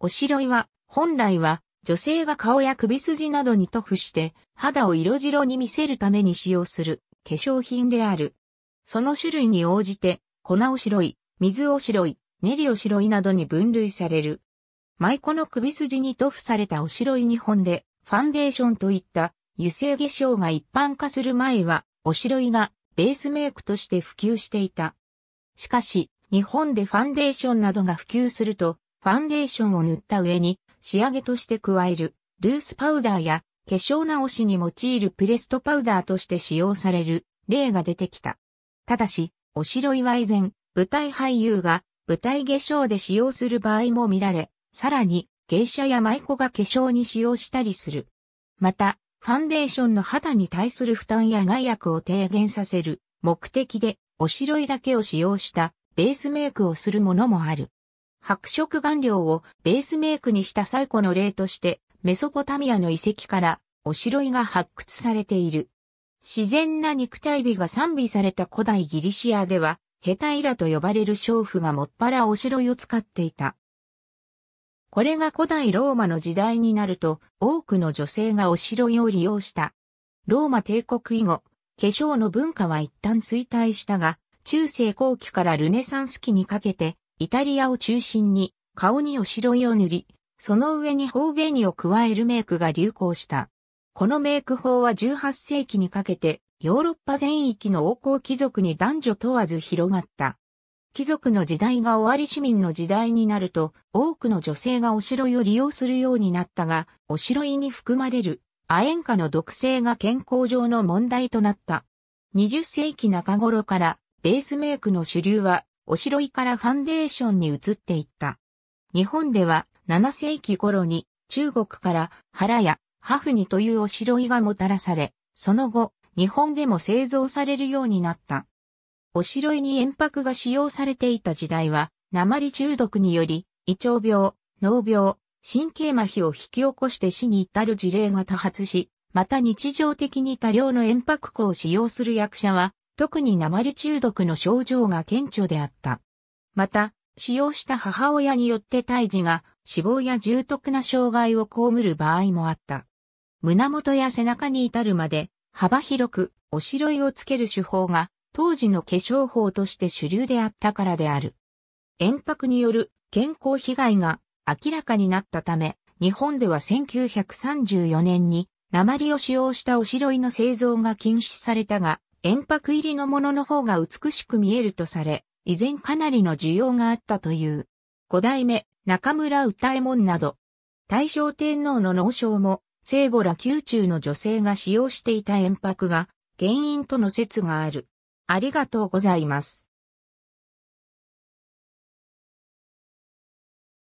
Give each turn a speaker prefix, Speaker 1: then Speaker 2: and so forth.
Speaker 1: おしろいは、本来は、女性が顔や首筋などに塗布して、肌を色白に見せるために使用する化粧品である。その種類に応じて、粉おしろい、水おしろい、練りおしろいなどに分類される。舞妓の首筋に塗布されたおしろい2本で、ファンデーションといった油性化粧が一般化する前は、おしろいがベースメイクとして普及していた。しかし、日本でファンデーションなどが普及すると、ファンデーションを塗った上に仕上げとして加えるルースパウダーや化粧直しに用いるプレストパウダーとして使用される例が出てきた。ただし、おしろいは以前、舞台俳優が舞台化粧で使用する場合も見られ、さらに芸者や舞妓が化粧に使用したりする。また、ファンデーションの肌に対する負担や害悪を低減させる目的で、おしろいだけを使用したベースメイクをするものもある。白色顔料をベースメイクにした最古の例として、メソポタミアの遺跡からおしろいが発掘されている。自然な肉体美が賛美された古代ギリシアでは、ヘタイラと呼ばれる娼婦がもっぱらおしろいを使っていた。これが古代ローマの時代になると、多くの女性がおしろいを利用した。ローマ帝国以後、化粧の文化は一旦衰退したが、中世後期からルネサンス期にかけて、イタリアを中心に顔にお白いを塗り、その上に方紅を加えるメイクが流行した。このメイク法は18世紀にかけてヨーロッパ全域の王侯貴族に男女問わず広がった。貴族の時代が終わり市民の時代になると多くの女性がお白いを利用するようになったが、お白いに含まれる亜鉛化の毒性が健康上の問題となった。20世紀中頃からベースメイクの主流はお白いからファンデーションに移っていった。日本では7世紀頃に中国から腹やハフニというお白いがもたらされ、その後日本でも製造されるようになった。お白いに塩白が使用されていた時代は鉛中毒により胃腸病、脳病、神経麻痺を引き起こして死に至る事例が多発し、また日常的に多量の塩白粉を使用する役者は、特に鉛中毒の症状が顕著であった。また、使用した母親によって胎児が死亡や重篤な障害を被る場合もあった。胸元や背中に至るまで幅広くおしろいをつける手法が当時の化粧法として主流であったからである。塩白による健康被害が明らかになったため、日本では1934年に鉛を使用したおしろいの製造が禁止されたが、円白入りのものの方が美しく見えるとされ、以前かなりの需要があったという。五代目、中村歌右衛門など、大正天皇の農商も、聖母ら宮中の女性が使用していた円白が原因との説がある。ありがとうございます。